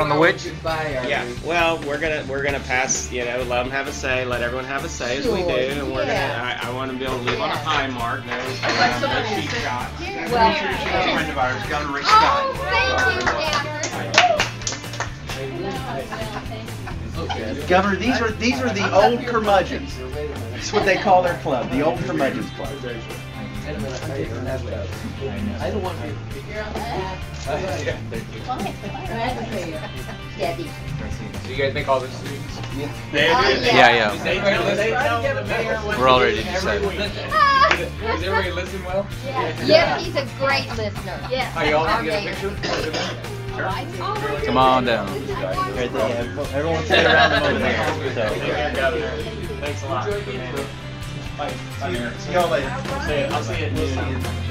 On the which? Yeah. Well, we're gonna we're gonna pass. You know, let them have a say. Let everyone have a say as we do, and we're Yeah. gonna. I, I want to be able to leave on a high mark. No, like no cheap to say- shots. Well, A friend of ours, Governor Rick Oh, thank you, Stafford. Governor, these are these are the old curmudgeons. That's what they call their club, the old curmudgeons club. Debbie. So you guys make all the decisions? Oh, Yeah, They yeah. tell, they tell the We're to already do every decided. Does everybody listen well? Yes, he's a great listener. Yes. Are you all our gonna get a mayor. picture? Come on down. Right, they everyone sit around them over. So. Thanks a lot. Bye. Bye, Mayor. See y'all later. See you. I'll see you